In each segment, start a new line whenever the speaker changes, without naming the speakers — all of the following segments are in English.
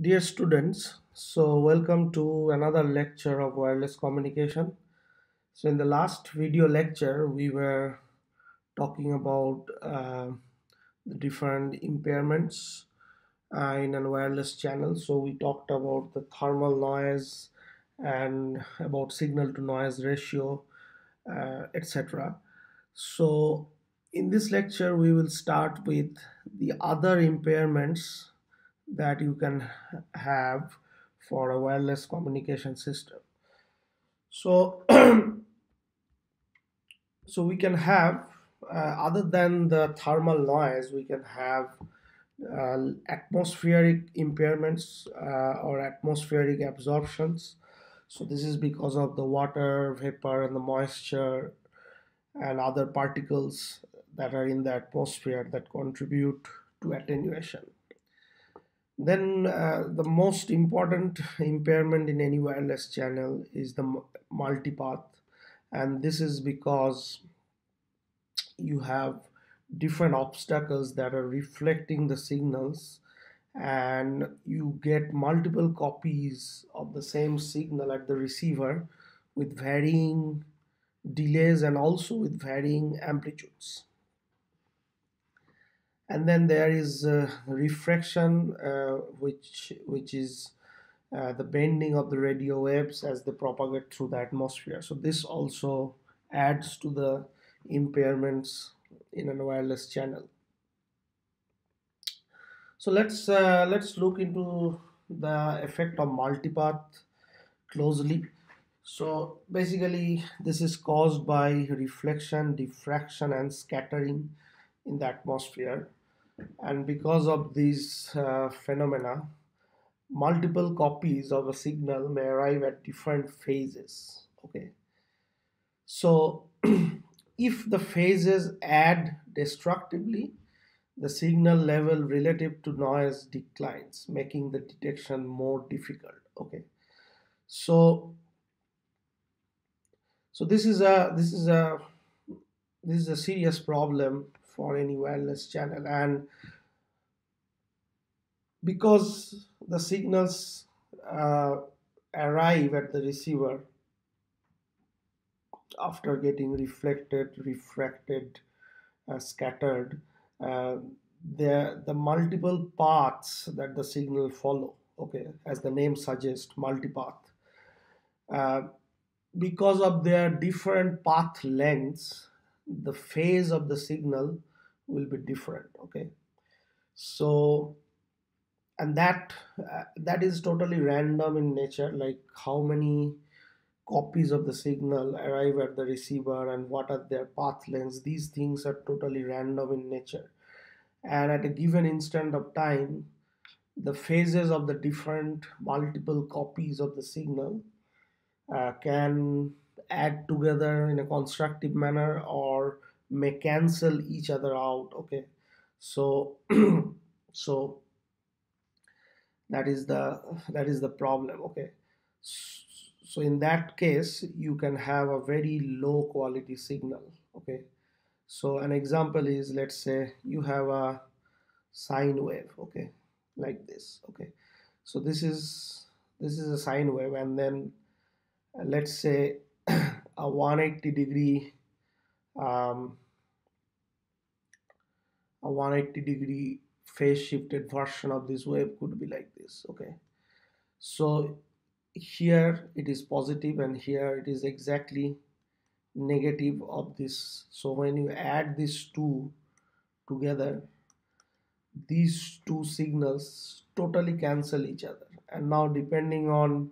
Dear students, so welcome to another lecture of wireless communication. So in the last video lecture, we were talking about uh, the different impairments uh, in a wireless channel. So we talked about the thermal noise and about signal to noise ratio, uh, etc. So in this lecture, we will start with the other impairments that you can have for a wireless communication system. So, so we can have, uh, other than the thermal noise, we can have uh, atmospheric impairments uh, or atmospheric absorptions. So this is because of the water vapor and the moisture and other particles that are in the atmosphere that contribute to attenuation. Then uh, the most important impairment in any wireless channel is the multipath. And this is because you have different obstacles that are reflecting the signals and you get multiple copies of the same signal at the receiver with varying delays and also with varying amplitudes and then there is uh, refraction uh, which which is uh, the bending of the radio waves as they propagate through the atmosphere. So this also adds to the impairments in a wireless channel. So let's uh, let's look into the effect of multipath closely. So basically this is caused by reflection diffraction and scattering in the atmosphere and because of these uh, phenomena multiple copies of a signal may arrive at different phases okay? So if the phases add destructively the signal level relative to noise declines making the detection more difficult okay? So so this is a this is a this is a serious problem for any wireless channel. And because the signals uh, arrive at the receiver after getting reflected refracted uh, scattered uh, the the multiple paths that the signal follow okay as the name suggests multipath uh, because of their different path lengths the phase of the signal will be different okay? So and that uh, that is totally random in nature like how many copies of the signal arrive at the receiver and what are their path lengths. These things are totally random in nature. And at a given instant of time the phases of the different multiple copies of the signal uh, can add together in a constructive manner or may cancel each other out okay? So so that is the that is the problem okay? So in that case you can have a very low quality signal okay? So an example is let's say you have a sine wave okay? Like this okay? So this is this is a sine wave and then let's say a 180 degree um, a 180 degree phase shifted version of this wave could be like this okay? So here it is positive and here it is exactly negative of this. So when you add these two together these two signals totally cancel each other. And now depending on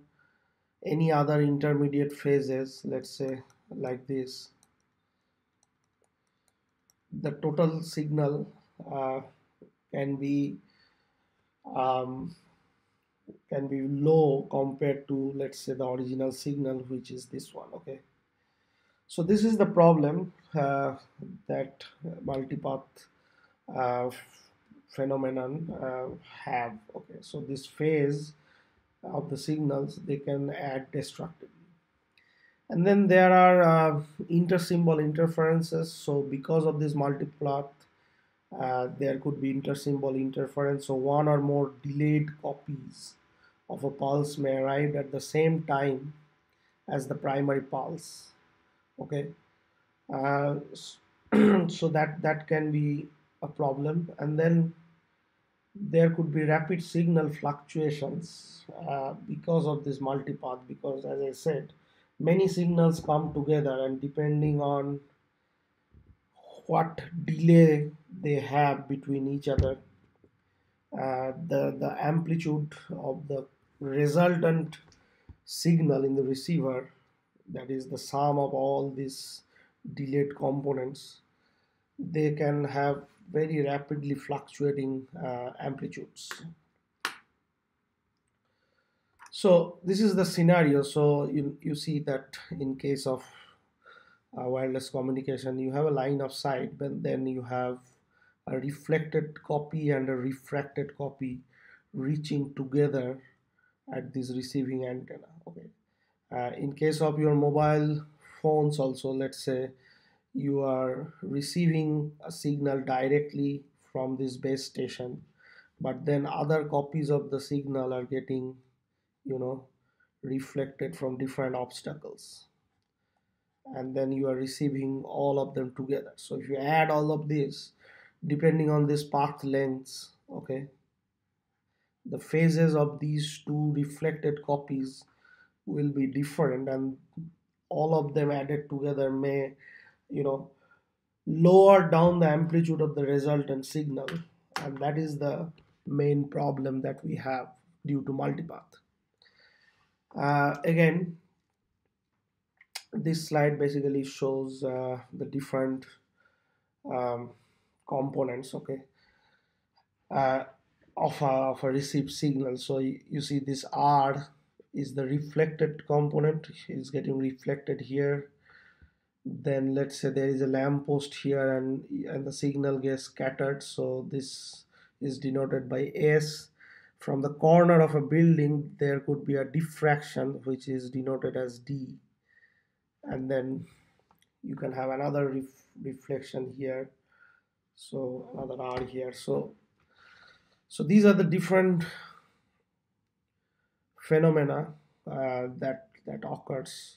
any other intermediate phases let's say like this. The total signal uh, can be um, can be low compared to let's say the original signal which is this one okay? So this is the problem uh, that multipath uh, phenomenon uh, have okay? So this phase of the signals they can add destructively. And then there are uh, intersymbol interferences. So because of this multipath uh, there could be intersymbol interference. So one or more delayed copies of a pulse may arrive at the same time as the primary pulse. Okay? Uh, so that that can be a problem. And then there could be rapid signal fluctuations uh, because of this multipath because as i said many signals come together and depending on what delay they have between each other uh, the the amplitude of the resultant signal in the receiver that is the sum of all these delayed components they can have very rapidly fluctuating uh, amplitudes. So this is the scenario. So you, you see that in case of uh, wireless communication you have a line of sight but then you have a reflected copy and a refracted copy reaching together at this receiving antenna okay? Uh, in case of your mobile phones also let's say you are receiving a signal directly from this base station but then other copies of the signal are getting you know reflected from different obstacles. And then you are receiving all of them together. So if you add all of this depending on this path lengths okay the phases of these two reflected copies will be different and all of them added together may you know lower down the amplitude of the resultant signal. And that is the main problem that we have due to multipath. Uh, again this slide basically shows uh, the different um, components okay? Uh, of, a, of a received signal. So you, you see this R is the reflected component. Is getting reflected here then let's say there is a lamp post here and and the signal gets scattered. So this is denoted by S. From the corner of a building there could be a diffraction which is denoted as D. And then you can have another ref reflection here. So another R here. So so these are the different phenomena uh, that that occurs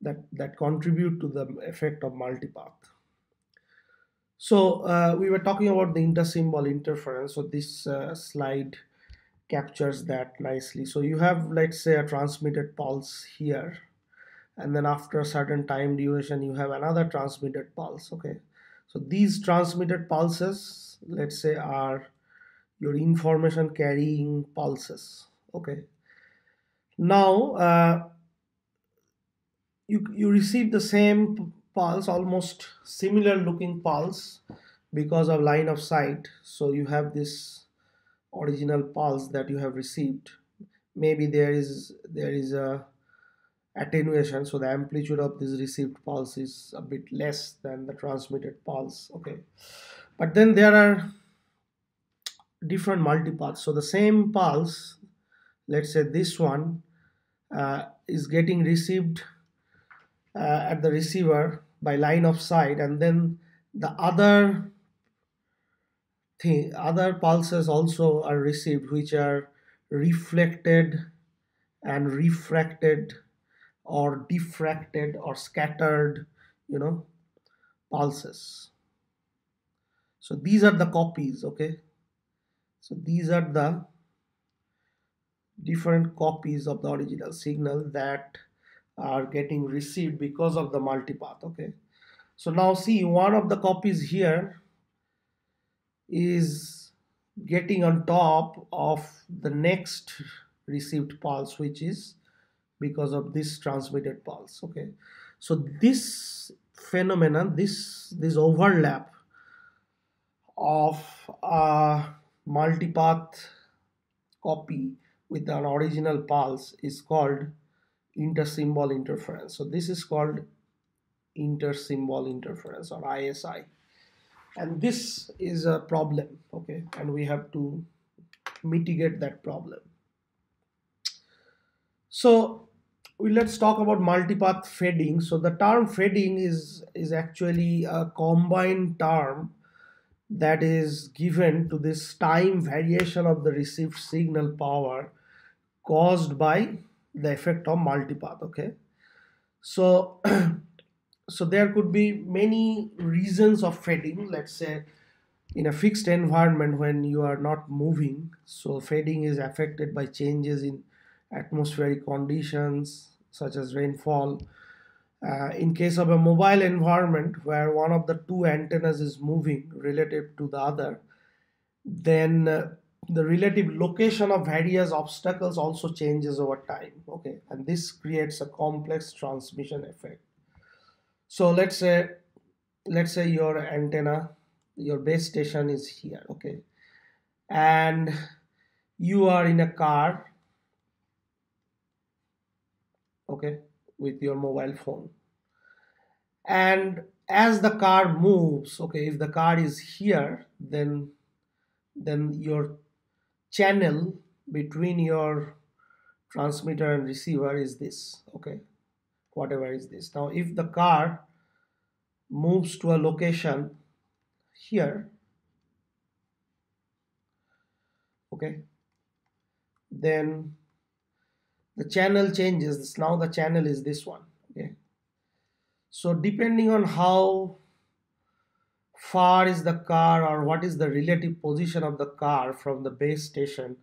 that that contribute to the effect of multipath. So uh, we were talking about the intersymbol interference. So this uh, slide captures that nicely. So you have let's say a transmitted pulse here and then after a certain time duration you have another transmitted pulse okay? So these transmitted pulses let's say are your information carrying pulses okay? Now uh, you you receive the same pulse almost similar looking pulse because of line of sight. So you have this original pulse that you have received. Maybe there is there is a attenuation so the amplitude of this received pulse is a bit less than the transmitted pulse okay? But then there are different multipaths so the same pulse let's say this one uh, is getting received uh, at the receiver by line of sight and then the other thing other pulses also are received which are reflected and refracted or diffracted or scattered you know pulses. So these are the copies okay? So these are the different copies of the original signal that are getting received because of the multipath okay? So now see one of the copies here is getting on top of the next received pulse which is because of this transmitted pulse okay? So this phenomenon this this overlap of a multipath copy with an original pulse is called intersymbol interference. So this is called inter-symbol interference or ISI and this is a problem okay? And we have to mitigate that problem. So let's talk about multipath fading. So the term fading is is actually a combined term that is given to this time variation of the received signal power caused by the effect of multipath okay? So so there could be many reasons of fading. Let's say in a fixed environment when you are not moving so fading is affected by changes in atmospheric conditions such as rainfall. Uh, in case of a mobile environment where one of the two antennas is moving relative to the other, then uh, the relative location of various obstacles also changes over time. Okay, and this creates a complex transmission effect. So let's say, let's say your antenna, your base station is here. Okay, and you are in a car. Okay, with your mobile phone and as the car moves okay if the car is here then then your channel between your transmitter and receiver is this okay? Whatever is this. Now if the car moves to a location here okay then the channel changes. Now the channel is this one okay? So depending on how far is the car or what is the relative position of the car from the base station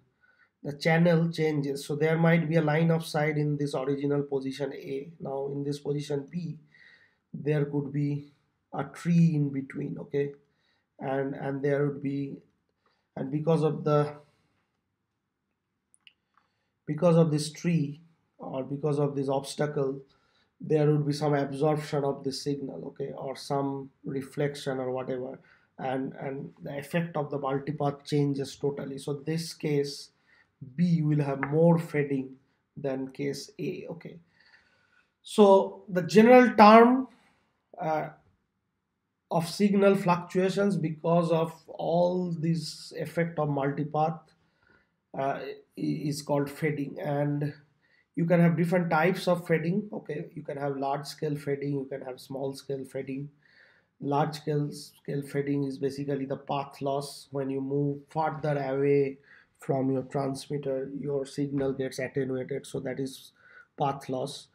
the channel changes. So there might be a line of sight in this original position a. Now in this position b there could be a tree in between okay? And and there would be and because of the because of this tree or because of this obstacle there would be some absorption of the signal okay or some reflection or whatever and and the effect of the multipath changes totally. So this case b will have more fading than case a okay. So the general term uh, of signal fluctuations because of all this effect of multipath uh, is called fading. And you can have different types of fading okay? You can have large scale fading you can have small scale fading. Large scale scale fading is basically the path loss. When you move further away from your transmitter your signal gets attenuated so that is path loss.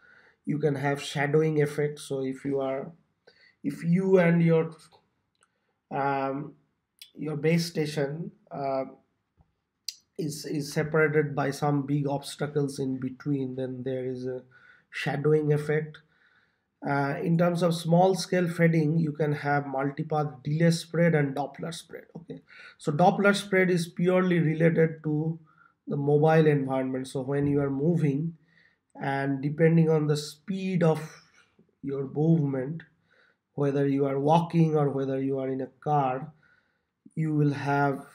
You can have shadowing effect so if you are if you and your um, your base station uh, is is separated by some big obstacles in between then there is a shadowing effect. Uh, in terms of small scale fading you can have multipath delay spread and doppler spread okay? So doppler spread is purely related to the mobile environment. So when you are moving and depending on the speed of your movement whether you are walking or whether you are in a car you will have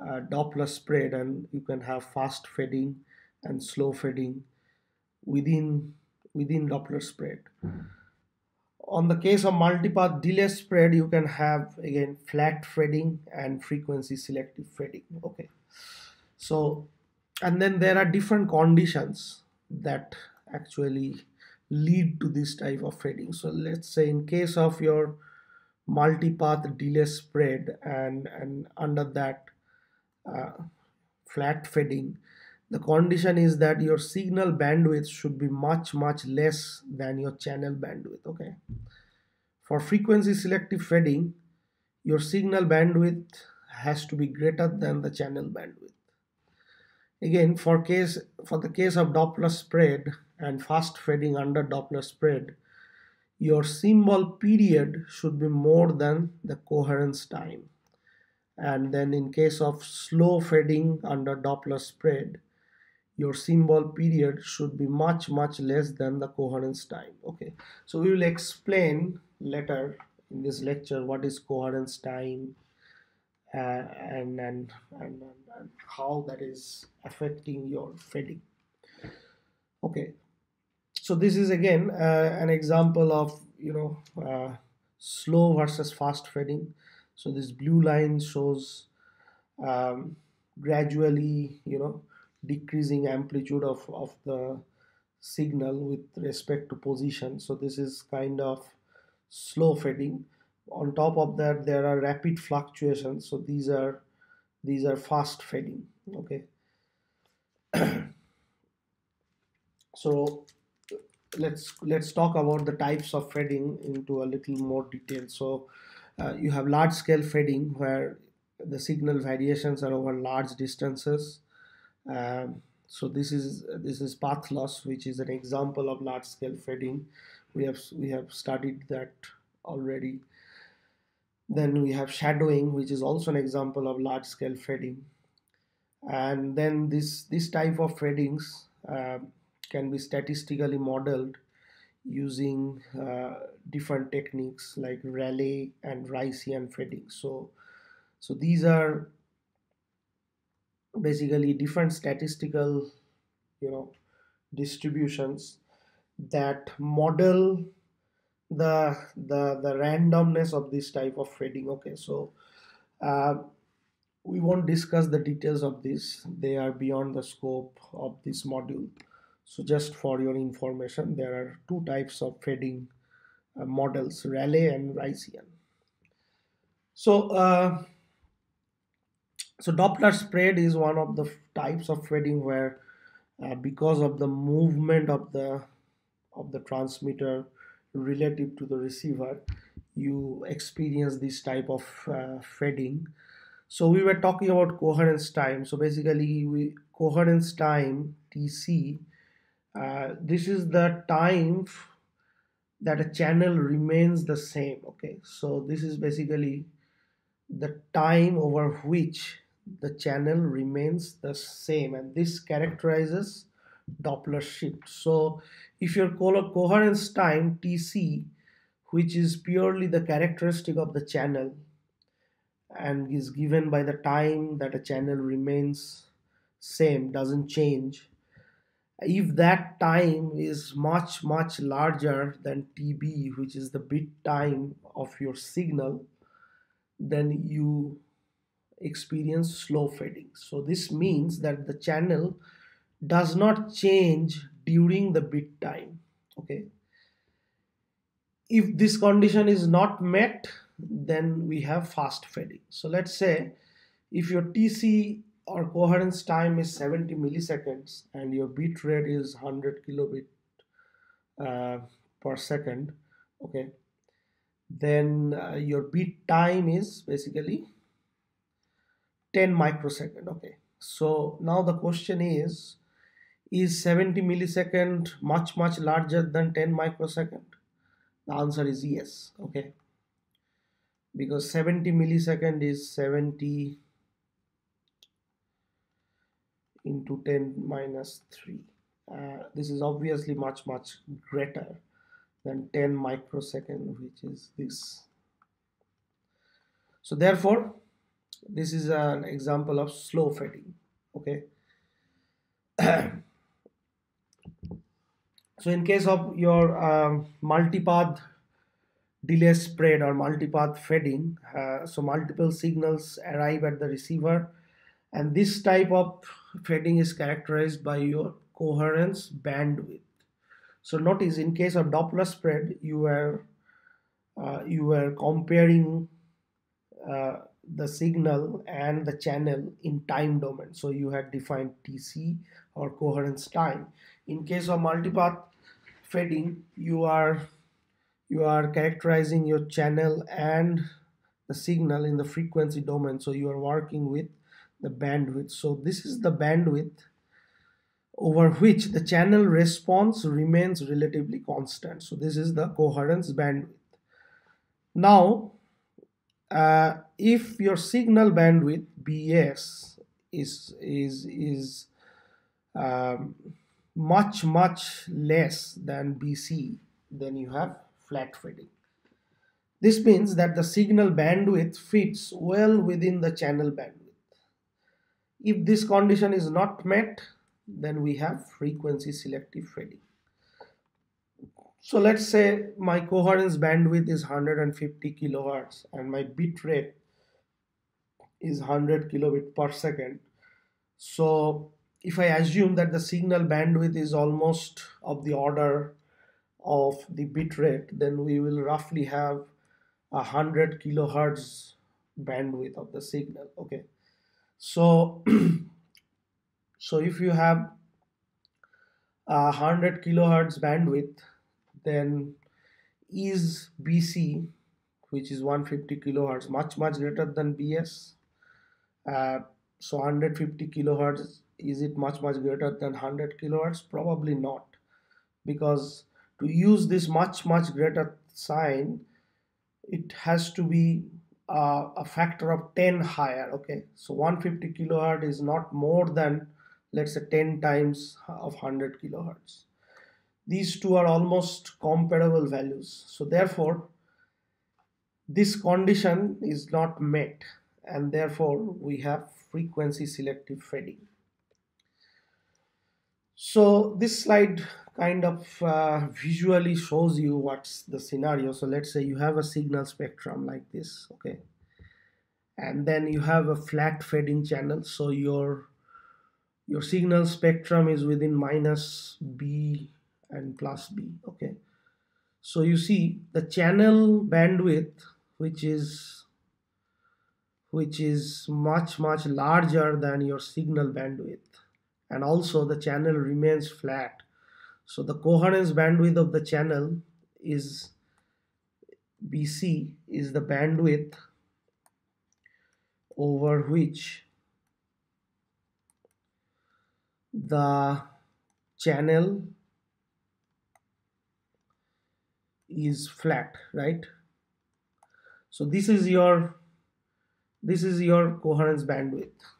uh, Doppler spread and you can have fast fading and slow fading within within Doppler spread. On the case of multipath delay spread, you can have again flat fading and frequency selective fading. Okay, so and then there are different conditions that actually lead to this type of fading. So let's say in case of your multipath delay spread and and under that uh, flat fading the condition is that your signal bandwidth should be much much less than your channel bandwidth okay? For frequency selective fading your signal bandwidth has to be greater than the channel bandwidth. Again for case for the case of doppler spread and fast fading under doppler spread your symbol period should be more than the coherence time and then in case of slow fading under Doppler spread your symbol period should be much much less than the coherence time. Okay. So we will explain later in this lecture what is coherence time uh, and, and, and, and how that is affecting your fading. Okay. So this is again uh, an example of you know uh, slow versus fast fading so this blue line shows um, gradually you know decreasing amplitude of, of the signal with respect to position. So this is kind of slow fading. On top of that there are rapid fluctuations. So these are these are fast fading okay? So let's let's talk about the types of fading into a little more detail. So uh, you have large scale fading where the signal variations are over large distances. Um, so this is this is path loss which is an example of large scale fading. We have we have studied that already. Then we have shadowing which is also an example of large scale fading. And then this this type of fadings uh, can be statistically modeled using uh, different techniques like Rayleigh and Ricean fading. So, so these are basically different statistical, you know, distributions that model the the the randomness of this type of fading. Okay, so uh, we won't discuss the details of this; they are beyond the scope of this module. So just for your information, there are two types of fading models, Rayleigh and Ricean. So, uh, so Doppler spread is one of the types of fading where uh, because of the movement of the of the transmitter relative to the receiver, you experience this type of uh, fading. So we were talking about coherence time. So basically, we coherence time TC uh, this is the time that a channel remains the same okay? So this is basically the time over which the channel remains the same and this characterizes Doppler shift. So if your coherence time TC which is purely the characteristic of the channel and is given by the time that a channel remains same doesn't change if that time is much much larger than tb which is the bit time of your signal then you experience slow fading. So this means that the channel does not change during the bit time okay? If this condition is not met then we have fast fading. So let's say if your tc our coherence time is 70 milliseconds and your bit rate is 100 kilobit uh, per second okay? Then uh, your bit time is basically 10 microsecond okay? So now the question is is 70 millisecond much much larger than 10 microsecond? The answer is yes okay? Because 70 millisecond is 70 into 10 minus 3 uh, this is obviously much much greater than 10 microsecond which is this. So therefore this is an example of slow fading okay? So in case of your um, multipath delay spread or multipath fading uh, so multiple signals arrive at the receiver and this type of fading is characterized by your coherence bandwidth. So notice in case of Doppler spread, you were uh, you were comparing uh, the signal and the channel in time domain. So you had defined TC or coherence time. In case of multipath fading, you are you are characterizing your channel and the signal in the frequency domain. So you are working with the bandwidth. So this is the bandwidth over which the channel response remains relatively constant. So this is the coherence bandwidth. Now, uh, if your signal bandwidth BS is is is um, much much less than BC, then you have flat fading. This means that the signal bandwidth fits well within the channel bandwidth. If this condition is not met, then we have frequency selective fading. So let's say my coherence bandwidth is 150 kilohertz and my bit rate is 100 kilobit per second. So if I assume that the signal bandwidth is almost of the order of the bit rate, then we will roughly have a 100 kilohertz bandwidth of the signal okay so so if you have a 100 kilohertz bandwidth then is bc which is 150 kilohertz much much greater than bs uh, so 150 kilohertz is it much much greater than 100 kilohertz? Probably not. Because to use this much much greater sign it has to be uh, a factor of 10 higher okay? So 150 kilohertz is not more than let's say 10 times of 100 kilohertz. These two are almost comparable values. So therefore this condition is not met and therefore we have frequency selective fading so this slide kind of uh, visually shows you what's the scenario. So let's say you have a signal spectrum like this okay? And then you have a flat fading channel. So your your signal spectrum is within minus b and plus b okay? So you see the channel bandwidth which is which is much much larger than your signal bandwidth and also the channel remains flat. So the coherence bandwidth of the channel is BC is the bandwidth over which the channel is flat right? So this is your this is your coherence bandwidth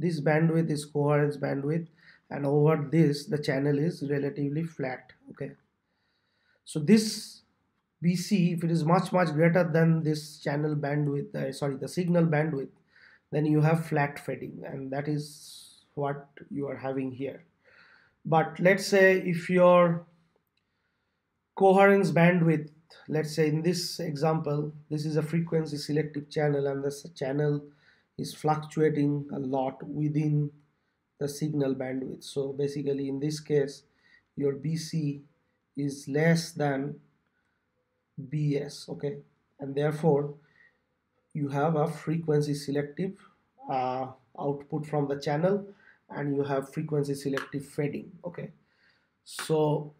this bandwidth is coherence bandwidth and over this the channel is relatively flat okay? So this BC if it is much much greater than this channel bandwidth uh, sorry the signal bandwidth then you have flat fading and that is what you are having here. But let's say if your coherence bandwidth let's say in this example this is a frequency selective channel and this channel is fluctuating a lot within the signal bandwidth. So basically in this case, your BC is less than BS, okay? And therefore, you have a frequency selective uh, output from the channel and you have frequency selective fading, okay? So,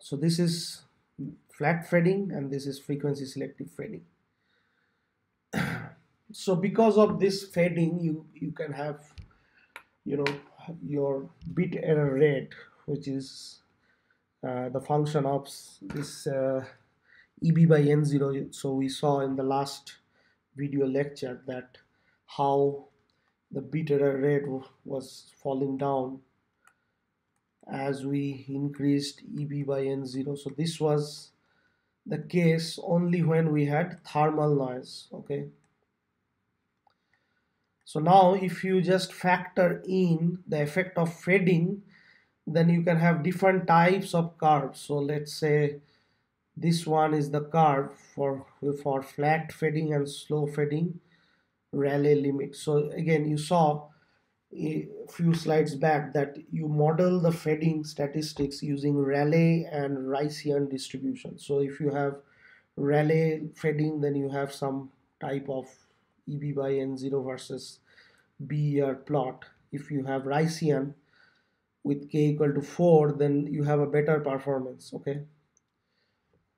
so this is flat fading and this is frequency selective fading so because of this fading you you can have you know your bit error rate which is uh, the function of this uh, EB by N0 so we saw in the last video lecture that how the bit error rate was falling down as we increased EB by N0 so this was the case only when we had thermal noise okay so now if you just factor in the effect of fading, then you can have different types of curves. So let's say this one is the curve for, for flat fading and slow fading Rayleigh limit. So again, you saw a few slides back that you model the fading statistics using Rayleigh and Ricean distribution. So if you have Rayleigh fading, then you have some type of EB by N0 versus BER plot. If you have Ricean with k equal to 4, then you have a better performance, okay?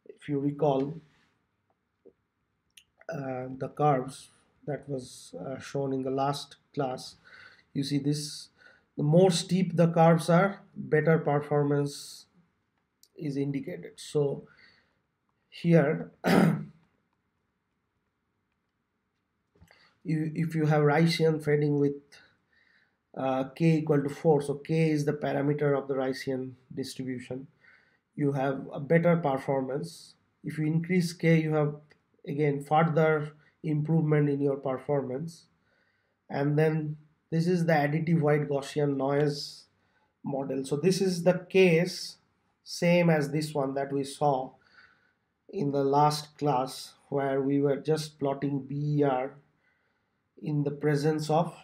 If you recall uh, the curves that was uh, shown in the last class, you see this, the more steep the curves are, better performance is indicated. So here you, if you have Ricean fading with uh, k equal to 4 so k is the parameter of the Ricean distribution you have a better performance. If you increase k you have again further improvement in your performance. And then this is the additive white Gaussian noise model. So this is the case same as this one that we saw in the last class where we were just plotting BER in the presence of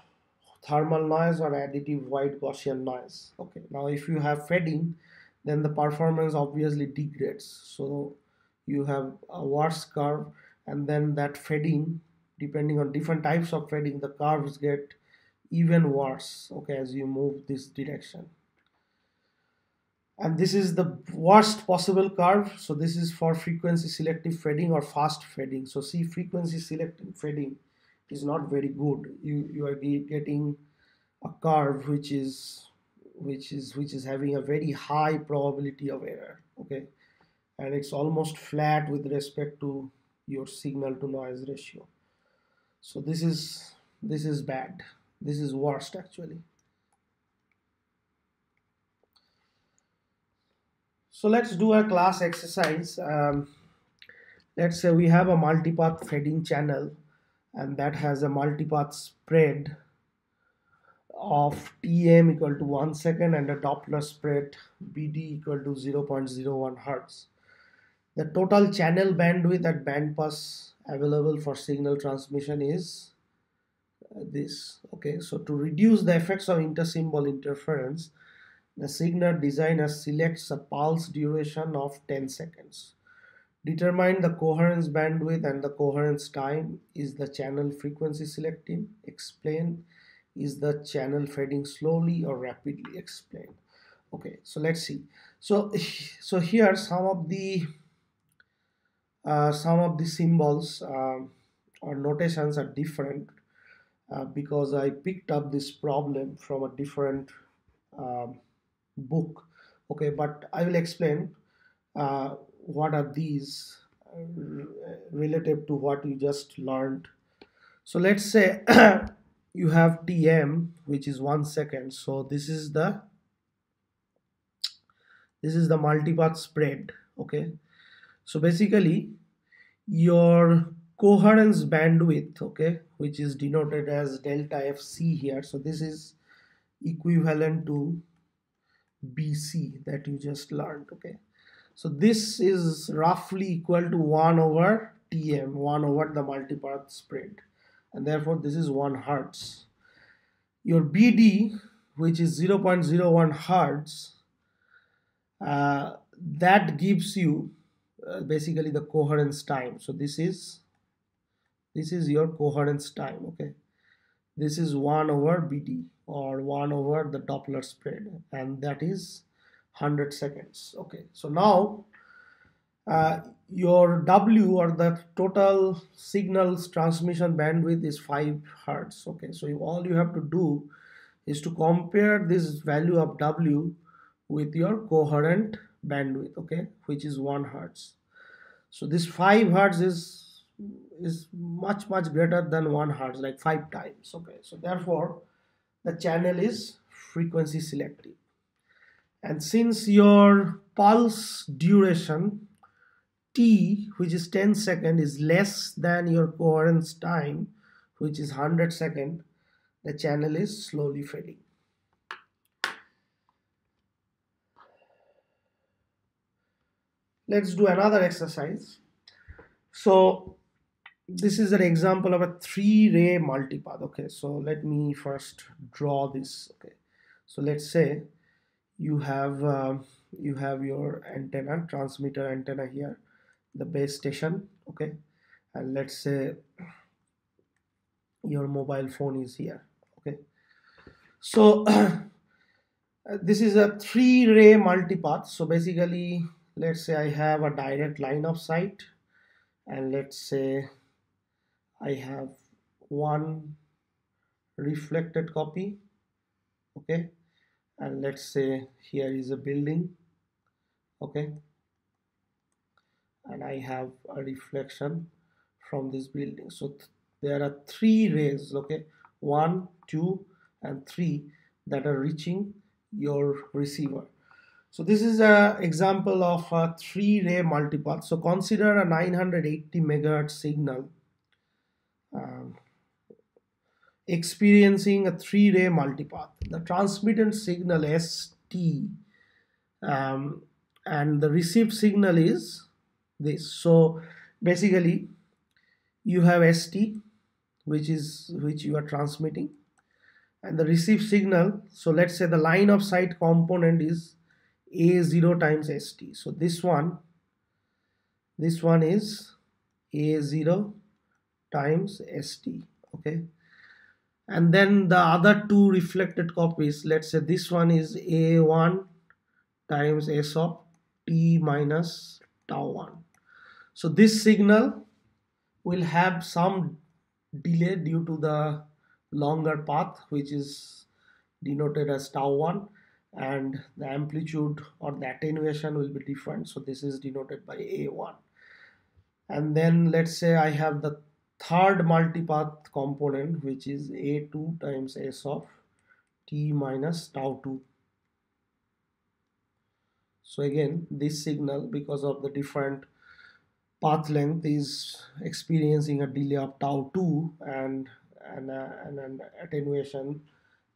thermal noise or additive white Gaussian noise. Okay, now if you have fading, then the performance obviously degrades. So you have a worse curve and then that fading depending on different types of fading the curves get even worse okay as you move this direction. And this is the worst possible curve. So this is for frequency selective fading or fast fading. So see frequency selective fading is not very good. You you are getting a curve which is which is which is having a very high probability of error okay? And it's almost flat with respect to your signal to noise ratio. So this is this is bad. This is worst actually. So let's do a class exercise. Um, let's say we have a multipath fading channel and that has a multipath spread of Tm equal to 1 second and a Doppler spread Bd equal to 0.01 Hertz. The total channel bandwidth at bandpass available for signal transmission is this. Okay, so to reduce the effects of intersymbol interference, the signal designer selects a pulse duration of 10 seconds. Determine the coherence bandwidth and the coherence time. Is the channel frequency selecting. Explain. Is the channel fading slowly or rapidly? Explain. okay so let's see. So so here some of the uh, some of the symbols uh, or notations are different uh, because I picked up this problem from a different um, book. Okay but I will explain uh, what are these uh, relative to what you just learned? So let's say you have tm which is one second. So this is the this is the multipath spread okay? So basically your coherence bandwidth okay which is denoted as delta fc here. So this is equivalent to bc that you just learned okay so this is roughly equal to 1 over tm 1 over the multipath spread. And therefore this is 1 hertz. Your BD which is 0.01 hertz uh, that gives you uh, basically the coherence time. So this is this is your coherence time okay? This is 1 over BD or 1 over the Doppler spread. And that is 100 seconds. Okay so now uh, your W or the total signals transmission bandwidth is 5 hertz. Okay so you, all you have to do is to compare this value of W with your coherent bandwidth okay which is 1 hertz. So this 5 hertz is is much much greater than 1 hertz like 5 times. Okay so therefore the channel is frequency selective and since your pulse duration t which is 10 second is less than your coherence time which is 100 second the channel is slowly fading. Let's do another exercise. So this is an example of a three-ray multipath okay? So let me first draw this okay? So let's say you have uh, you have your antenna transmitter antenna here the base station okay? And let's say your mobile phone is here okay? So this is a three-ray multipath. So basically let's say I have a direct line of sight and let's say I have one reflected copy okay and let's say here is a building okay? And I have a reflection from this building. So th there are three rays okay? One two and three that are reaching your receiver. So this is an example of a three-ray multipath. So consider a 980 megahertz signal. Um, experiencing a three-ray multipath. The transmitted signal ST um, and the received signal is this. So basically you have st which is which you are transmitting and the received signal. So let's say the line of sight component is a0 times st so this one this one is a0 times st okay and then the other two reflected copies. Let's say this one is a1 times s of t minus tau 1 so this signal will have some delay due to the longer path which is denoted as tau 1 and the amplitude or the attenuation will be different. So this is denoted by a1 and then let's say I have the third multipath component which is a2 times s of t minus tau 2 so again this signal because of the different path length is experiencing a delay of tau 2 and and, uh, and an attenuation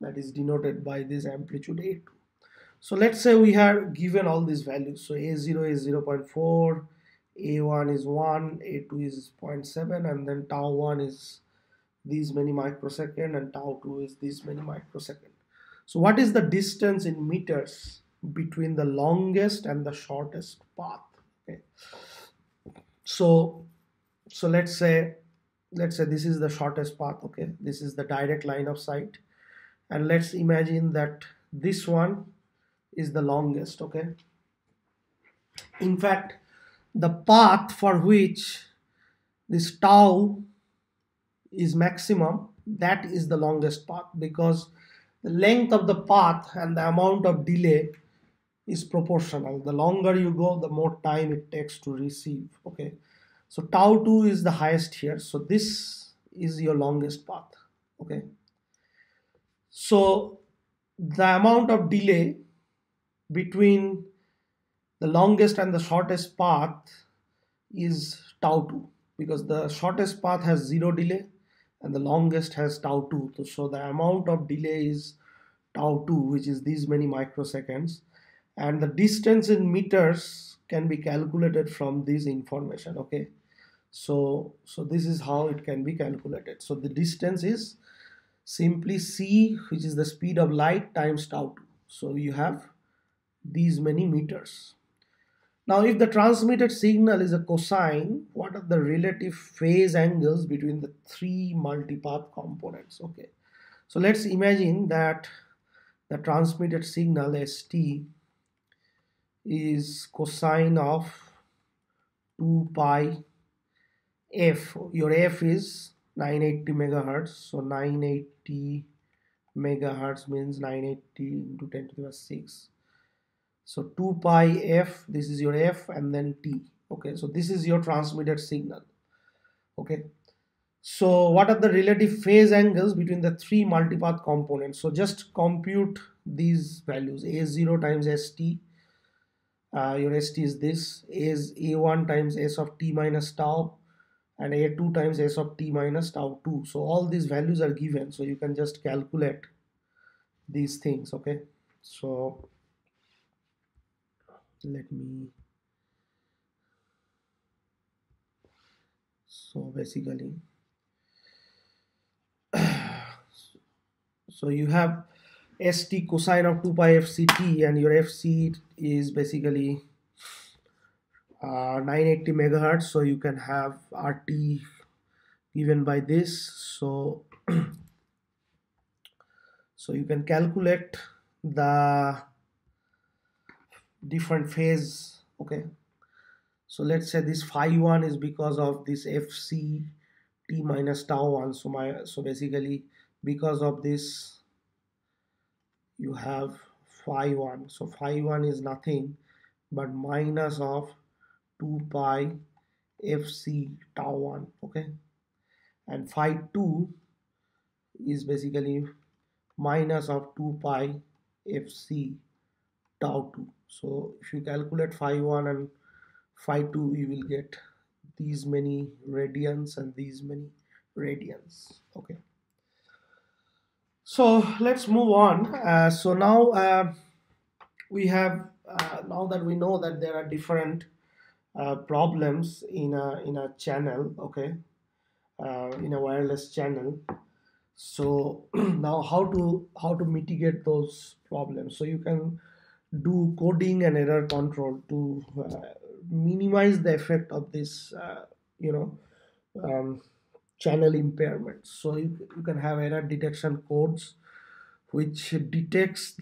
that is denoted by this amplitude a2 so let's say we have given all these values. So A0 is 0.4, A1 is 1, A2 is 0.7, and then tau 1 is these many microsecond and tau 2 is these many microsecond. So what is the distance in meters between the longest and the shortest path? Okay. So so let's say let's say this is the shortest path okay this is the direct line of sight and let's imagine that this one is the longest okay in fact the path for which this tau is maximum that is the longest path because the length of the path and the amount of delay is proportional. The longer you go the more time it takes to receive okay? So tau 2 is the highest here. So this is your longest path okay? So the amount of delay between the longest and the shortest path is tau 2 because the shortest path has zero delay and the longest has tau 2 so the amount of delay is tau 2 which is these many microseconds and the distance in meters can be calculated from this information okay? So so this is how it can be calculated. So the distance is simply c which is the speed of light times tau 2 so you have these many meters. Now, if the transmitted signal is a cosine, what are the relative phase angles between the three multipath components? Okay, so let's imagine that the transmitted signal ST is cosine of 2 pi f. Your f is 980 megahertz, so 980 megahertz means 980 into 10 to the power 6 so 2 pi f this is your f and then t. Okay so this is your transmitted signal. Okay. So what are the relative phase angles between the three multipath components? So just compute these values. A0 times st uh, your st is this. Is a1 times s of t minus tau and a2 times s of t minus tau 2 so all these values are given. So you can just calculate these things okay? So let me so basically so you have st cosine of 2 pi fct and your fc is basically uh, 980 megahertz. So you can have rt given by this. So so you can calculate the different phase okay? So let's say this phi 1 is because of this fc t minus tau 1 so my so basically because of this you have phi 1 so phi 1 is nothing but minus of 2 pi fc tau 1 okay? And phi 2 is basically minus of 2 pi fc tau 2 so if you calculate phi 1 and phi 2 you will get these many radians and these many radians. Okay. So let's move on. Uh, so now uh, we have uh, now that we know that there are different uh, problems in a in a channel okay uh, in a wireless channel. So now how to how to mitigate those problems? So you can do coding and error control to uh, minimize the effect of this uh, you know um, channel impairment. So you, you can have error detection codes which detects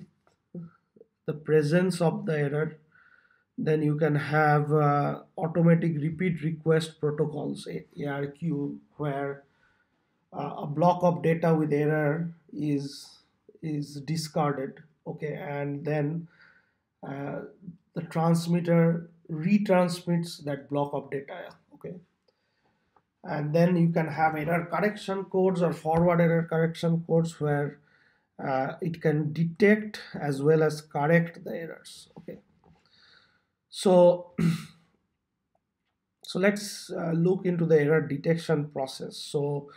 the presence of the error. Then you can have uh, automatic repeat request protocols arq where uh, a block of data with error is is discarded. Okay and then uh, the transmitter retransmits that block of data okay. And then you can have error correction codes or forward error correction codes where uh, it can detect as well as correct the errors okay. So so let's uh, look into the error detection process. So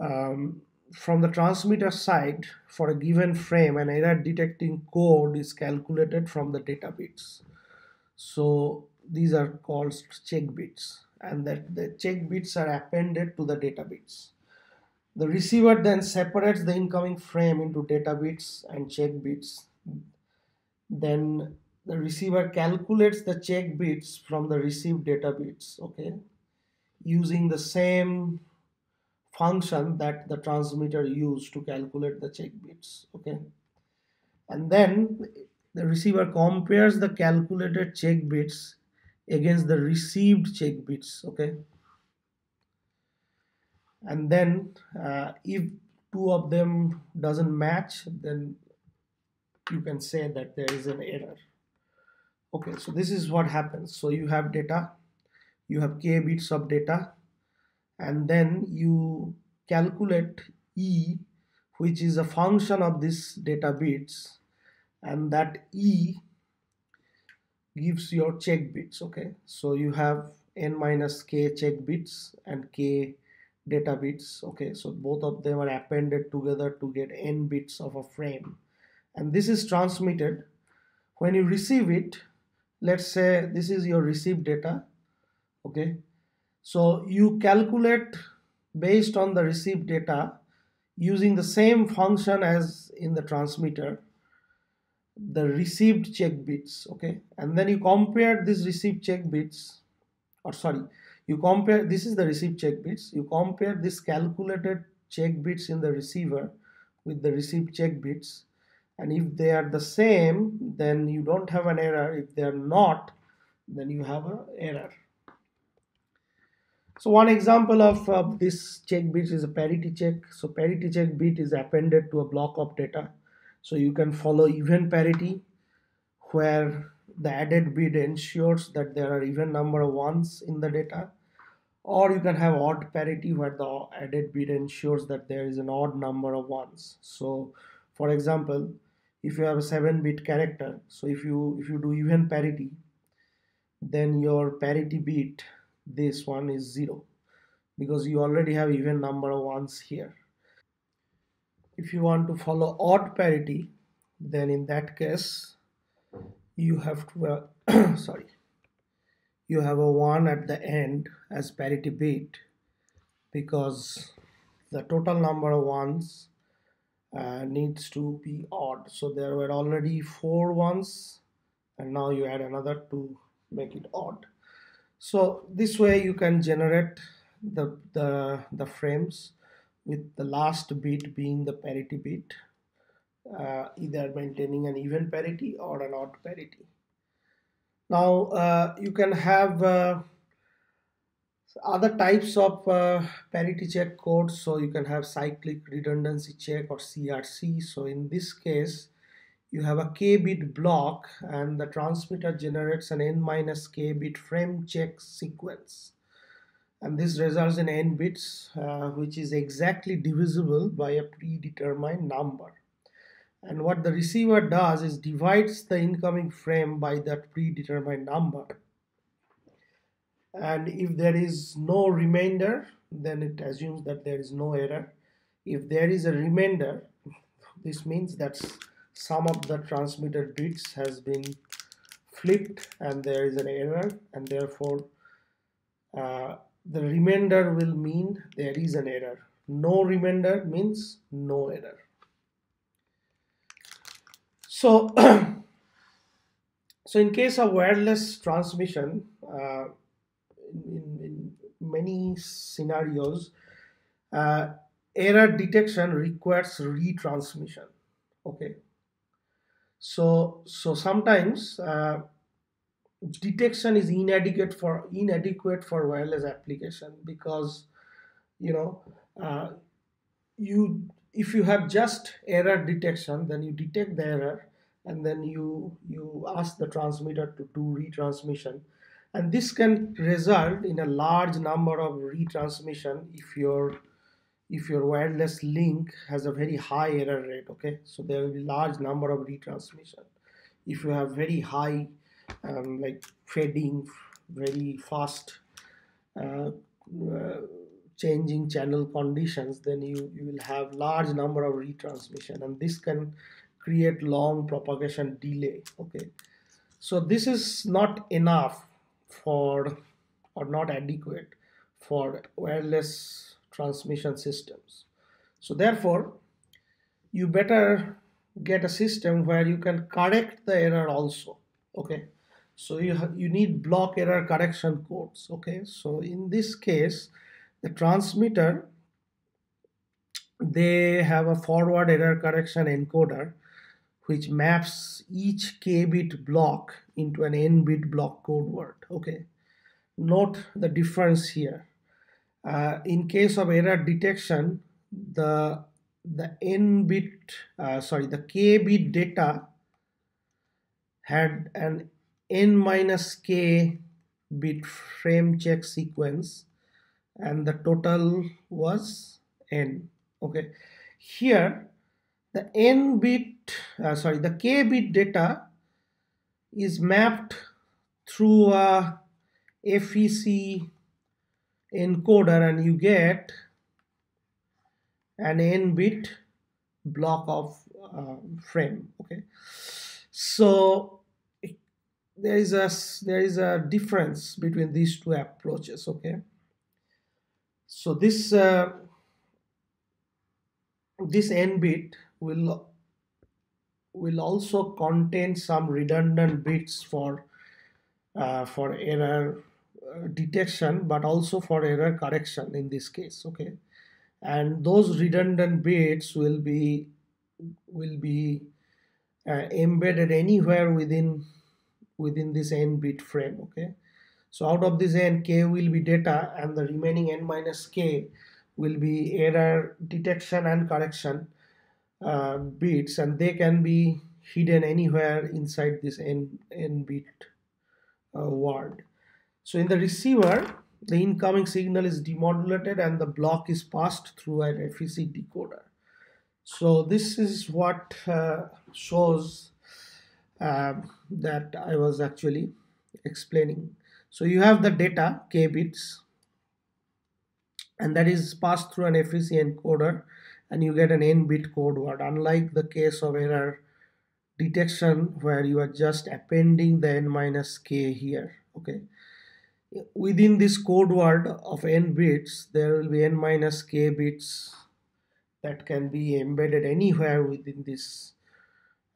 um, from the transmitter side for a given frame an error detecting code is calculated from the data bits. So these are called check bits and that the check bits are appended to the data bits. The receiver then separates the incoming frame into data bits and check bits. Then the receiver calculates the check bits from the received data bits okay? Using the same function that the transmitter used to calculate the check bits okay? And then the receiver compares the calculated check bits against the received check bits okay? And then uh, if two of them doesn't match then you can say that there is an error okay? So this is what happens. So you have data you have k bits of data and then you calculate e which is a function of this data bits. And that e gives your check bits okay? So you have n minus k check bits and k data bits okay? So both of them are appended together to get n bits of a frame. And this is transmitted. When you receive it let's say this is your received data okay so you calculate based on the received data using the same function as in the transmitter the received check bits okay? And then you compare these received check bits or sorry you compare this is the received check bits you compare this calculated check bits in the receiver with the received check bits and if they are the same then you don't have an error. If they are not then you have an error so one example of uh, this check bit is a parity check. So parity check bit is appended to a block of data. So you can follow even parity where the added bit ensures that there are even number of ones in the data or you can have odd parity where the added bit ensures that there is an odd number of ones. So for example, if you have a 7 bit character, so if you if you do even parity, then your parity bit this one is 0 because you already have even number of ones here. If you want to follow odd parity then in that case you have to uh, sorry you have a 1 at the end as parity bit because the total number of ones uh, needs to be odd. So there were already four ones and now you add another to make it odd so this way you can generate the, the, the frames with the last bit being the parity bit, uh, either maintaining an even parity or an odd parity. Now uh, you can have uh, other types of uh, parity check codes. So you can have cyclic redundancy check or CRC. So in this case, you have a k bit block and the transmitter generates an n minus k bit frame check sequence. And this results in n bits uh, which is exactly divisible by a predetermined number. And what the receiver does is divides the incoming frame by that predetermined number. And if there is no remainder then it assumes that there is no error. If there is a remainder this means that some of the transmitted bits has been flipped and there is an error and therefore uh, the remainder will mean there is an error no remainder means no error so so in case of wireless transmission, uh, in, in, many scenarios, uh, error detection requires retransmission. Okay. So so sometimes uh, detection is inadequate for inadequate for wireless application because you know uh, you if you have just error detection then you detect the error and then you you ask the transmitter to do retransmission. And this can result in a large number of retransmission if your if your wireless link has a very high error rate okay? So there will be large number of retransmission. If you have very high um, like fading very fast uh, uh, changing channel conditions then you you will have large number of retransmission and this can create long propagation delay okay? So this is not enough for or not adequate for wireless transmission systems. So therefore you better get a system where you can correct the error also okay? So you you need block error correction codes okay? So in this case the transmitter they have a forward error correction encoder which maps each k bit block into an n bit block code word okay? Note the difference here uh, in case of error detection the the n bit uh, sorry the k bit data had an n minus k bit frame check sequence and the total was n. Okay. Here the n bit uh, sorry the k bit data is mapped through a FEC encoder and you get an n bit block of uh, frame okay? So there is a there is a difference between these two approaches okay? So this uh, this n bit will will also contain some redundant bits for uh, for error detection but also for error correction in this case okay? And those redundant bits will be will be uh, embedded anywhere within within this n bit frame okay? So out of this n k will be data and the remaining n minus k will be error detection and correction uh, bits and they can be hidden anywhere inside this n, n bit uh, word so in the receiver the incoming signal is demodulated and the block is passed through an FEC decoder. So this is what uh, shows uh, that I was actually explaining. So you have the data k bits and that is passed through an FEC encoder and you get an n bit code word. Unlike the case of error detection where you are just appending the n minus k here okay within this code word of n bits there will be n minus k bits that can be embedded anywhere within this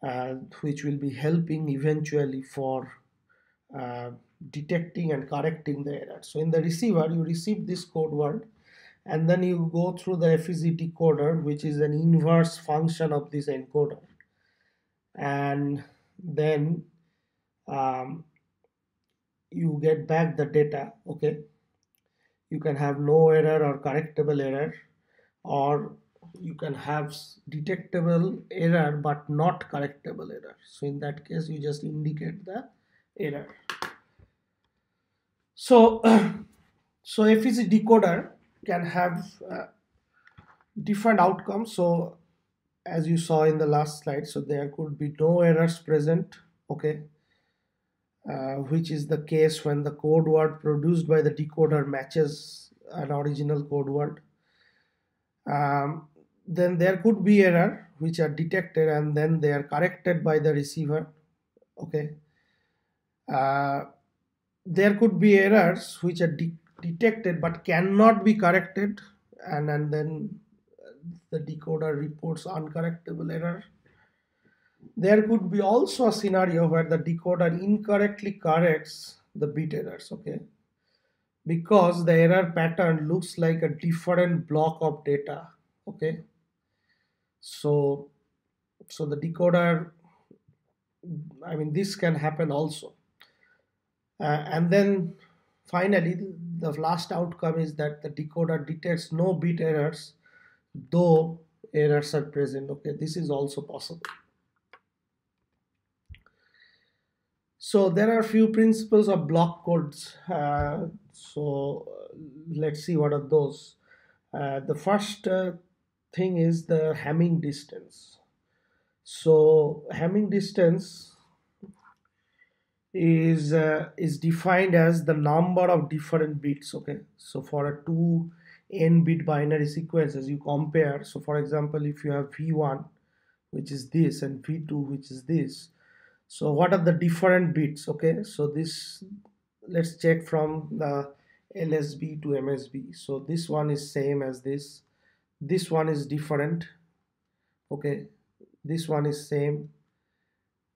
uh, which will be helping eventually for uh, detecting and correcting the error. So in the receiver, you receive this code word and then you go through the FEC decoder, which is an inverse function of this encoder. And then um, you get back the data, okay? You can have no error or correctable error or you can have detectable error but not correctable error. So in that case you just indicate the error. So so FEC decoder can have uh, different outcomes. So as you saw in the last slide so there could be no errors present okay uh, which is the case when the code word produced by the decoder matches an original code word. Um, then there could be error which are detected and then they are corrected by the receiver okay? Uh, there could be errors which are de detected but cannot be corrected and, and then the decoder reports uncorrectable error there could be also a scenario where the decoder incorrectly corrects the bit errors okay? Because the error pattern looks like a different block of data okay? So so the decoder i mean this can happen also. Uh, and then finally the last outcome is that the decoder detects no bit errors though errors are present okay? This is also possible So there are a few principles of block codes. Uh, so let's see what are those. Uh, the first uh, thing is the Hamming distance. So Hamming distance is uh, is defined as the number of different bits. Okay, so for a two n bit binary sequences you compare. So for example, if you have v1, which is this, and v2, which is this so what are the different bits okay so this let's check from the LSB to MSB so this one is same as this. This one is different. Okay this one is same.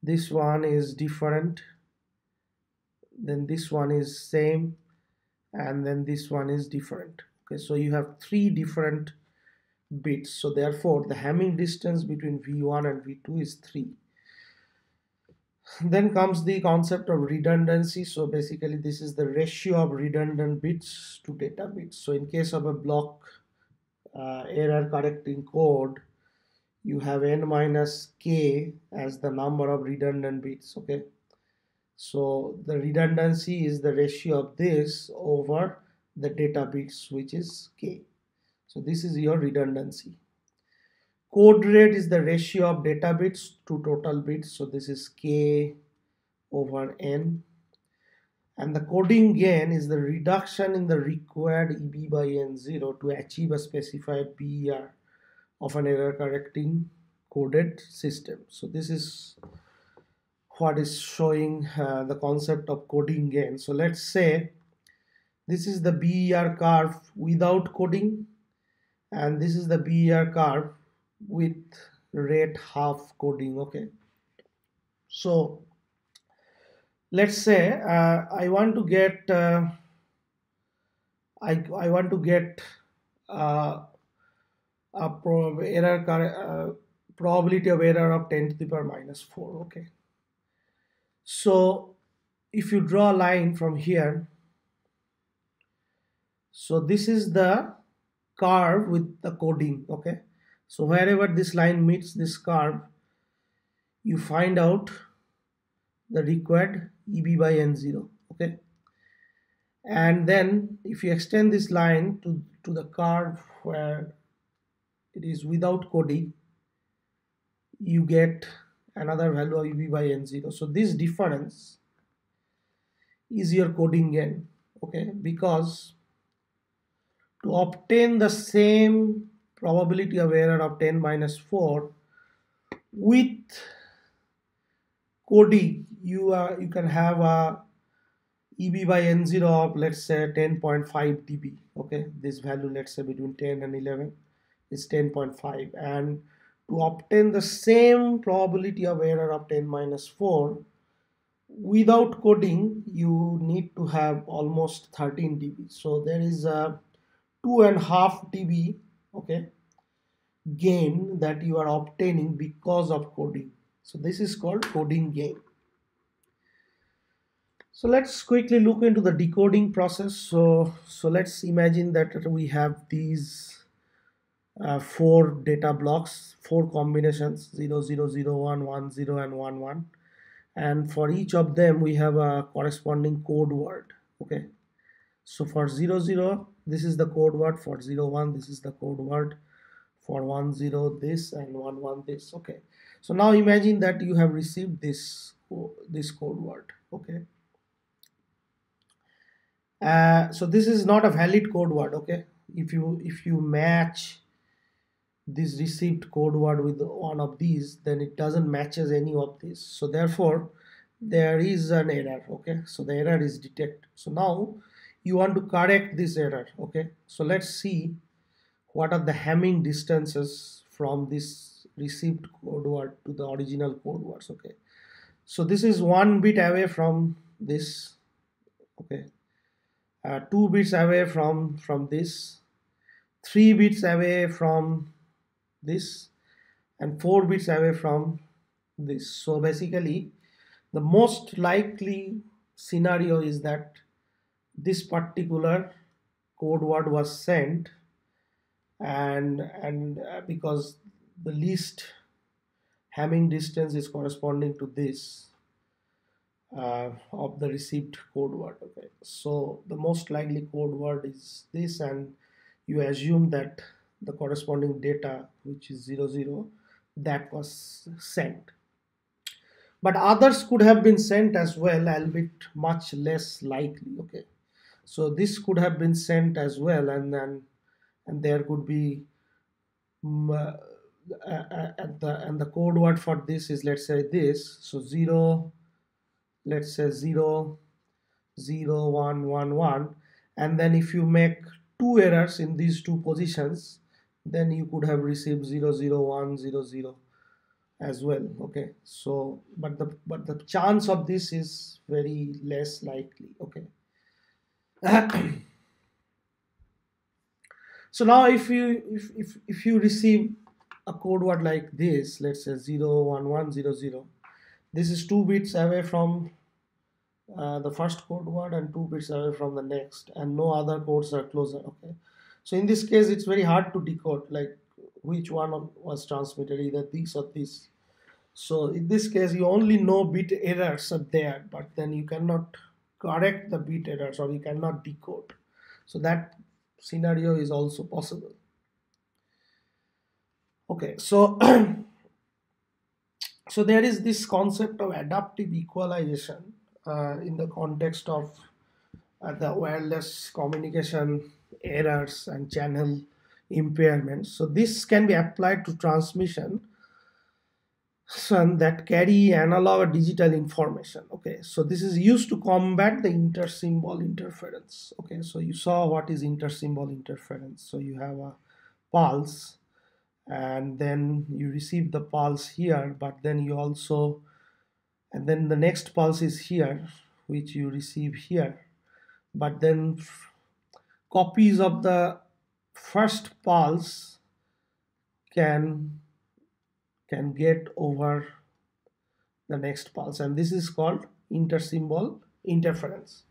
This one is different. Then this one is same and then this one is different. Okay so you have three different bits so therefore the Hamming distance between v1 and v2 is 3 then comes the concept of redundancy. So basically this is the ratio of redundant bits to data bits. So in case of a block uh, error correcting code you have n minus k as the number of redundant bits okay? So the redundancy is the ratio of this over the data bits which is k. So this is your redundancy Code rate is the ratio of data bits to total bits. So this is K over N. And the coding gain is the reduction in the required EB by N0 to achieve a specified BER of an error correcting coded system. So this is what is showing uh, the concept of coding gain. So let's say this is the BER curve without coding and this is the BER curve with rate half coding okay? So let's say uh, I want to get uh, I, I want to get uh, a prob error uh, probability of error of 10 to the power minus 4 okay? So if you draw a line from here so this is the curve with the coding okay so wherever this line meets this curve, you find out the required EB by N0, okay? And then if you extend this line to, to the curve where it is without coding, you get another value of EB by N0. So this difference is your coding gain, okay? Because to obtain the same probability of error of 10 minus 4 with coding you are you can have a EB by N0 of let's say 10.5 dB okay? This value let's say between 10 and 11 is 10.5 and to obtain the same probability of error of 10 minus 4 without coding you need to have almost 13 dB so there is a two and a half dB okay. Gain that you are obtaining because of coding. So this is called coding gain so let's quickly look into the decoding process. So so let's imagine that we have these uh, four data blocks four combinations 0 0 0 1 1 0 and 1 1 and for each of them we have a corresponding code word. Okay. So for 0 0 this is the code word for 0 1 this is the code word for 1 0 this and 1 1 this. Okay. So now imagine that you have received this this code word. Okay. Uh, so this is not a valid code word. Okay. If you if you match this received code word with one of these then it doesn't matches any of these. So therefore there is an error. Okay. So the error is detected so now you want to correct this error okay? So let's see what are the Hamming distances from this received code word to the original code words okay? So this is one bit away from this okay? Uh, two bits away from from this three bits away from this and four bits away from this. So basically the most likely scenario is that this particular code word was sent and and uh, because the least Hamming distance is corresponding to this uh, of the received code word okay? So the most likely code word is this and you assume that the corresponding data which is 00 that was sent. But others could have been sent as well albeit much less likely okay so this could have been sent as well and then and there could be um, uh, and the and the code word for this is let's say this. So 0 let's say 0 0 1 1 1 and then if you make two errors in these two positions then you could have received 0 0 1 0 0 as well okay? So but the but the chance of this is very less likely okay so now if you if, if if you receive a code word like this let's say 0 1 1 0 0 this is two bits away from uh, the first code word and two bits away from the next and no other codes are closer okay? So in this case it's very hard to decode like which one was transmitted either this or this. So in this case you only know bit errors are there but then you cannot correct the bit errors or you cannot decode so that scenario is also possible okay so so there is this concept of adaptive equalization uh, in the context of uh, the wireless communication errors and channel impairments. So this can be applied to transmission that carry analog or digital information. Okay, so this is used to combat the inter-symbol interference. Okay, so you saw what is inter-symbol interference. So you have a pulse and then you receive the pulse here, but then you also and then the next pulse is here which you receive here but then copies of the first pulse can can get over the next pulse and this is called intersymbol interference.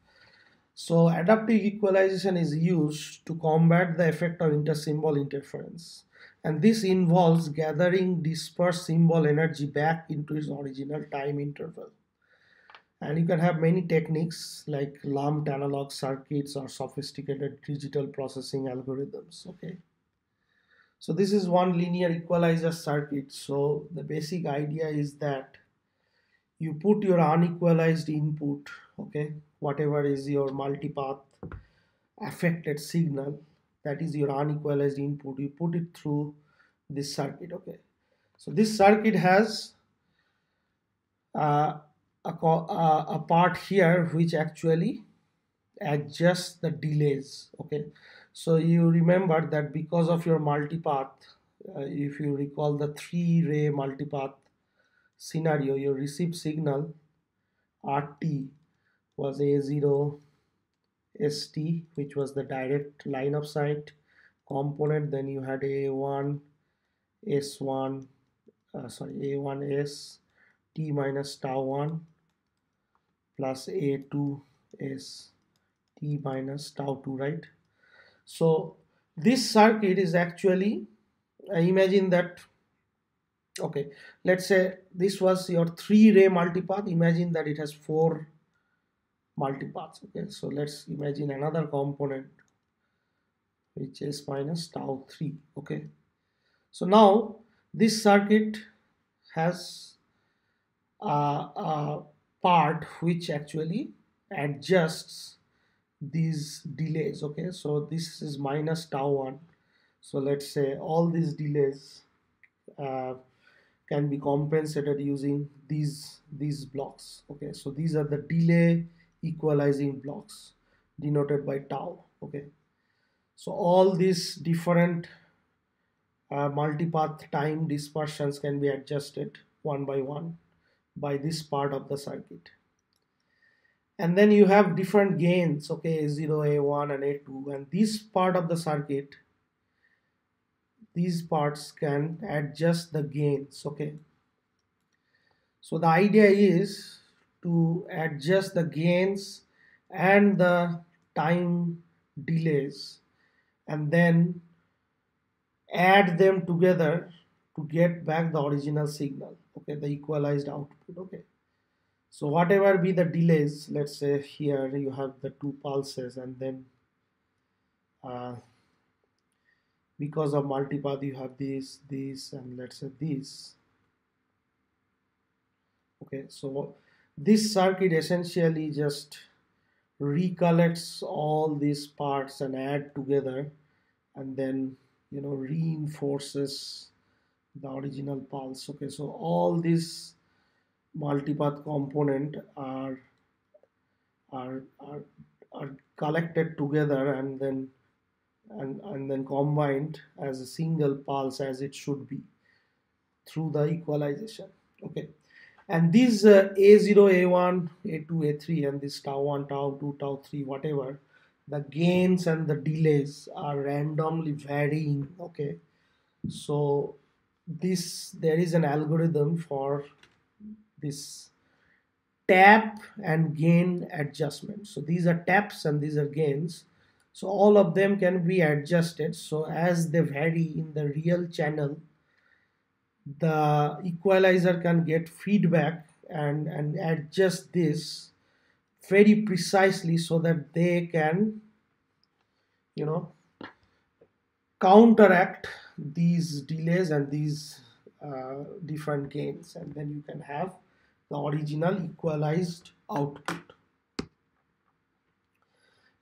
So adaptive equalization is used to combat the effect of intersymbol interference and this involves gathering dispersed symbol energy back into its original time interval. And you can have many techniques like lumped analog circuits or sophisticated digital processing algorithms okay so this is one linear equalizer circuit. So the basic idea is that you put your unequalized input okay whatever is your multipath affected signal that is your unequalized input you put it through this circuit okay. So this circuit has uh, a, uh, a part here which actually adjusts the delays okay so you remember that because of your multipath uh, if you recall the three ray multipath scenario your received signal RT was A0 ST which was the direct line of sight component. Then you had A1 S1 uh, sorry A1S T minus tau 1 plus A2S T minus tau 2 right so this circuit is actually I imagine that okay let's say this was your three ray multipath. Imagine that it has four multipaths okay? So let's imagine another component which is minus tau 3 okay? So now this circuit has a, a part which actually adjusts these delays okay? So this is minus tau 1 so let's say all these delays uh, can be compensated using these these blocks okay? So these are the delay equalizing blocks denoted by tau okay? So all these different uh, multipath time dispersions can be adjusted one by one by this part of the circuit and then you have different gains okay a0 a1 and a2 and this part of the circuit these parts can adjust the gains okay. So the idea is to adjust the gains and the time delays and then add them together to get back the original signal okay the equalized output okay so whatever be the delays let's say here you have the two pulses and then uh, because of multipath you have this this and let's say this. Okay so this circuit essentially just recollects all these parts and add together and then you know reinforces the original pulse. Okay so all these multipath component are are are, are collected together and then and, and then combined as a single pulse as it should be through the equalization okay? And these uh, a0 a1 a2 a3 and this tau 1 tau 2 tau 3 whatever the gains and the delays are randomly varying okay? So this there is an algorithm for this tap and gain adjustment. So these are taps and these are gains. So all of them can be adjusted. So as they vary in the real channel the equalizer can get feedback and and adjust this very precisely so that they can you know counteract these delays and these uh, different gains. And then you can have the original equalized output.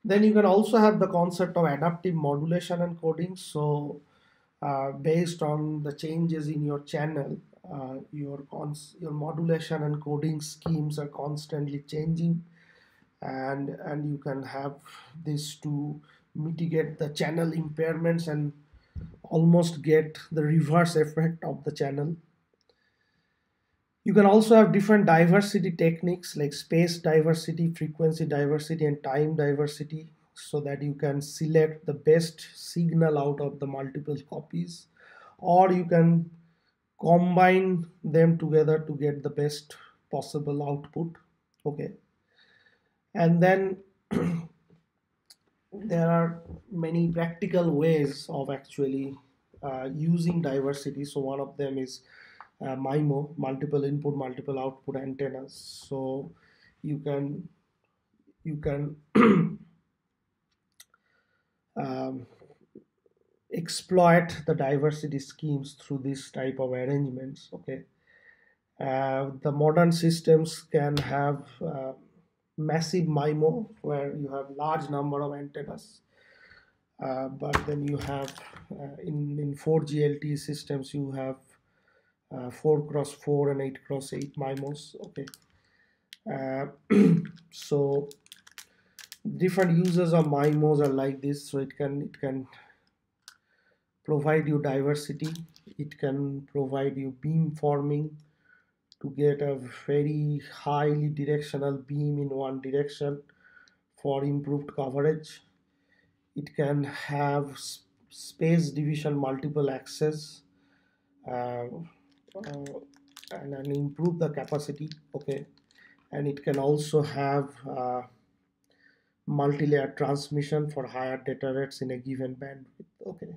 Then you can also have the concept of adaptive modulation and coding. So uh, based on the changes in your channel uh, your your modulation and coding schemes are constantly changing. And and you can have this to mitigate the channel impairments and almost get the reverse effect of the channel you can also have different diversity techniques like space diversity frequency diversity and time diversity so that you can select the best signal out of the multiple copies. Or you can combine them together to get the best possible output okay? And then there are many practical ways of actually uh, using diversity. So one of them is uh, MIMO multiple input multiple output antennas so you can you can um, exploit the diversity schemes through this type of arrangements okay uh, the modern systems can have uh, massive MIMO where you have large number of antennas. Uh, but then you have uh, in, in 4G LTE systems you have uh, 4 cross 4 and 8 cross 8 MIMOs okay. Uh, so different users of MIMOs are like this so it can it can provide you diversity. It can provide you beam forming to get a very highly directional beam in one direction for improved coverage. It can have space division multiple access. Uh, uh, and, and, improve the capacity okay and it can also have uh, multi-layer transmission for higher data rates in a given bandwidth okay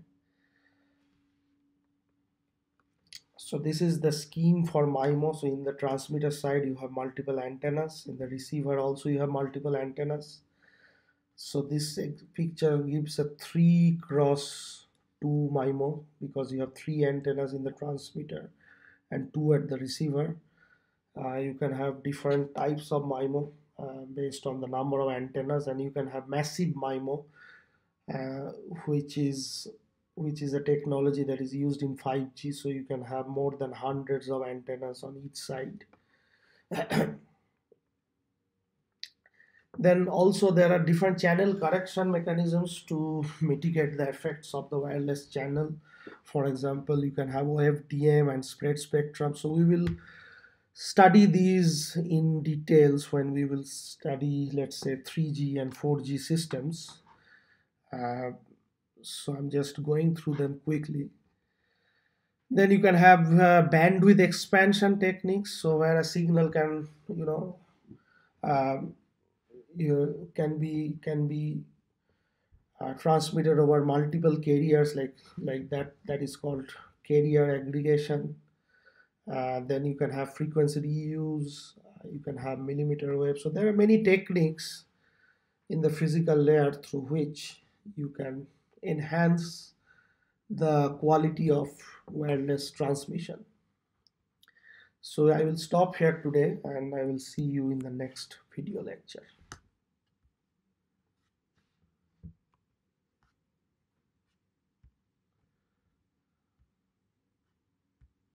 So this is the scheme for MIMO. So in the transmitter side, you have multiple antennas. In the receiver also, you have multiple antennas. So this picture gives a 3 cross 2 MIMO because you have three antennas in the transmitter and two at the receiver. Uh, you can have different types of MIMO uh, based on the number of antennas and you can have massive MIMO uh, which is which is a technology that is used in 5G so you can have more than hundreds of antennas on each side then also there are different channel correction mechanisms to mitigate the effects of the wireless channel For example, you can have OFDM and spread spectrum. So we will study these in details when we will study, let's say, 3G and 4G systems. Uh, so I'm just going through them quickly. Then you can have uh, bandwidth expansion techniques, so where a signal can, you know, um, you can be can be uh, transmitted over multiple carriers, like like that. That is called carrier aggregation. Uh, then you can have frequency reuse. Uh, you can have millimeter wave. So there are many techniques in the physical layer through which you can enhance the quality of wireless transmission. So I will stop here today and I will see you in the next video lecture.